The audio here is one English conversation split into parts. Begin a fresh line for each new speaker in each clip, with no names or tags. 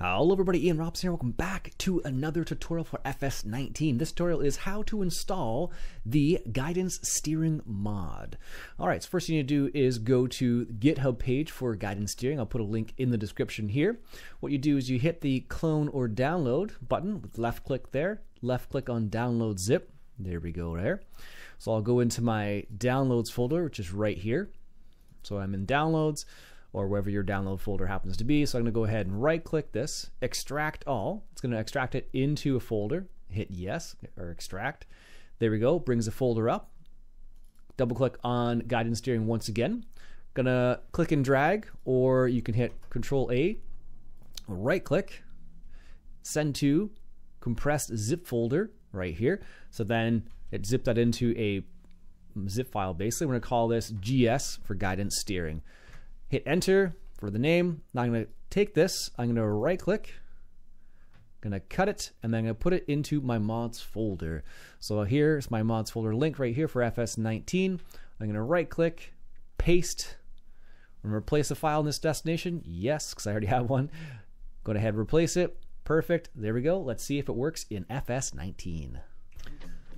Uh, hello everybody, Iain Robson here. Welcome back to another tutorial for FS19. This tutorial is how to install the guidance steering mod. Alright, so first thing you need to do is go to GitHub page for guidance steering. I'll put a link in the description here. What you do is you hit the clone or download button with left click there, left click on download zip. There we go there. So I'll go into my downloads folder, which is right here. So I'm in downloads or wherever your download folder happens to be. So I'm going to go ahead and right click this, extract all. It's going to extract it into a folder. Hit yes or extract. There we go. Brings the folder up. Double click on guidance steering once again. Gonna click and drag, or you can hit Control A, right click, send to compressed zip folder right here. So then it zipped that into a zip file basically. We're to call this GS for guidance steering hit enter for the name. Now I'm going to take this, I'm going to right click, I'm going to cut it, and then I'm going to put it into my mods folder. So here's my mods folder link right here for FS19. I'm going to right click, paste, to replace the file in this destination. Yes, because I already have one. Go ahead, and replace it. Perfect. There we go. Let's see if it works in FS19.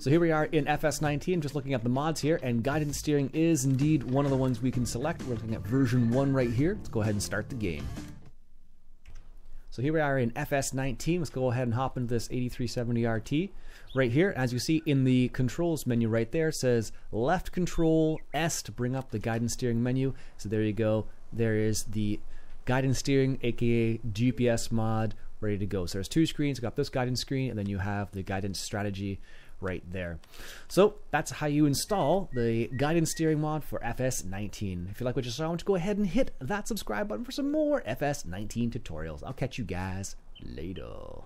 So here we are in FS19, just looking at the mods here, and guidance steering is indeed one of the ones we can select. We're looking at version 1 right here. Let's go ahead and start the game. So here we are in FS19. Let's go ahead and hop into this 8370RT. Right here, as you see in the controls menu right there, says left control S to bring up the guidance steering menu. So there you go. There is the guidance steering, aka GPS mod, ready to go. So there's two screens. You got this guidance screen, and then you have the guidance strategy right there. So that's how you install the guidance steering mod for FS19. If you like what you saw, I want to go ahead and hit that subscribe button for some more FS19 tutorials. I'll catch you guys later.